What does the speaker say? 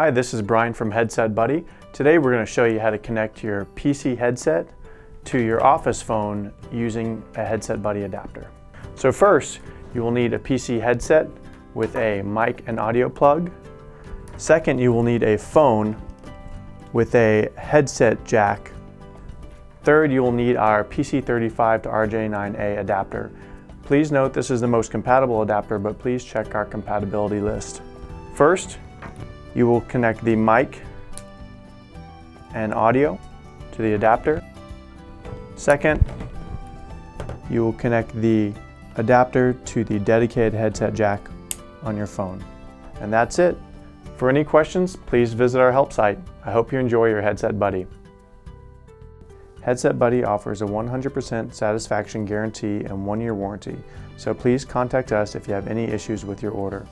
Hi, this is Brian from Headset Buddy. Today we're going to show you how to connect your PC headset to your office phone using a Headset Buddy adapter. So first, you will need a PC headset with a mic and audio plug. Second, you will need a phone with a headset jack. Third, you will need our PC35 to RJ9A adapter. Please note this is the most compatible adapter, but please check our compatibility list. First, you will connect the mic and audio to the adapter. Second, you will connect the adapter to the dedicated headset jack on your phone. And that's it. For any questions, please visit our help site. I hope you enjoy your Headset Buddy. Headset Buddy offers a 100% satisfaction guarantee and one-year warranty, so please contact us if you have any issues with your order.